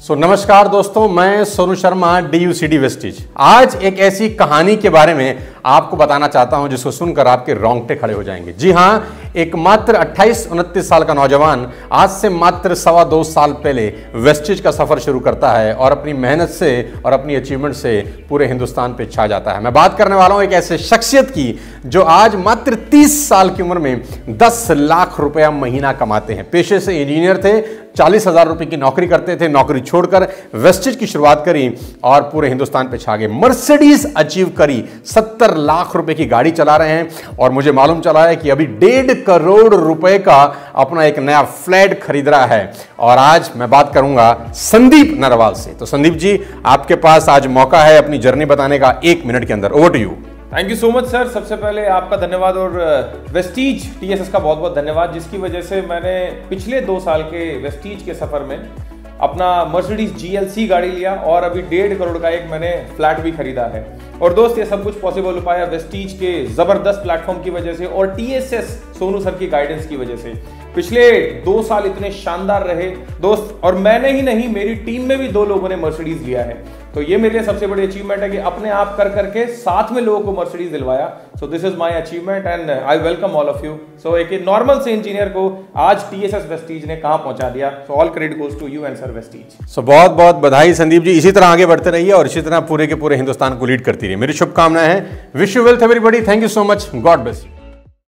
सो so, नमस्कार दोस्तों मैं Sonu Sharma D U C D Vestige आज एक ऐसी कहानी के बारे में आपको बताना चाहता हूँ, जिसको सुनकर आपके रोंगटे खड़े हो जाएँगे। जी हाँ एक मात्र 28 उनतीस साल का नौजवान, आज से मात्र सवा दो साल पहले वेस्टिज का सफ़र शुरू करता है और अपनी मेहनत से और अपनी अचीवमेंट से पूरे हिंदुस्तान पे छा जाता है। मैं बात करने वाला हूँ एक ऐसे शख्सियत की, जो आज मात्र 30 साल की उम्र में 10 लाख रुपया महीना कमाते हैं। पेशे से इंजीनियर थे, चालीस हज़ार रुपए की नौकरी करते थे, नौकरी छोड़कर वेस्टेज की शुरुआत करी और पूरे हिंदुस्तान पे छा गए। मर्सिडीज अचीव करी, सत्तर लाख रुपए की गाड़ी चला रहे हैं और मुझे मालूम चला है कि अभी डेढ़ करोड़ रुपए का अपना एक नया फ्लैट खरीद रहा है। और आज मैं बात करूँगा संदीप नरवाल से। तो संदीप जी, आपके पास आज मौका है अपनी जर्नी बताने का एक मिनट के अंदर। Over to you thank you so much sir सबसे पहले आपका धन्यवाद और वेस्टीज टीएसएस का बहुत बहुत धन्यवाद, जिसकी वजह से मैंने पिछले दो साल के वेस्टीज के सफ़र में अपना मर्सिडीज जीएलसी गाड़ी लिया और अभी डेढ़ करोड़ का एक मैंने फ्लैट भी खरीदा है। और दोस्त, ये सब कुछ पॉसिबल हो पाया वेस्टीज के ज़बरदस्त प्लेटफॉर्म की वजह से और टीएसएस सोनू सर की गाइडेंस की वजह से। पिछले दो साल इतने शानदार रहे। दोस्त, और मैंने ही नहीं, मेरी टीम में भी दो लोगों ने मर्सिडीज लिया है। तो ये मेरे लिए सबसे बड़ी अचीवमेंट है कि अपने आप कर करके साथ में लोगों को मर्सिडीज दिलवाया। So this is my achievement and I welcome all of you so एक नॉर्मल से इंजीनियर को आज टीएसएस वेस्टीज ने कहाँ पहुँचा दिया? So all credit goes to you and sir Vestige so बहुत बहुत बधाई संदीप जी। इसी तरह आगे बढ़ते रहिए और इसी तरह पूरे के पूरे हिंदुस्तान को लीड करती रहिए। मेरी शुभकामनाएँ हैं। Wish you wealth everybody thank you so much God best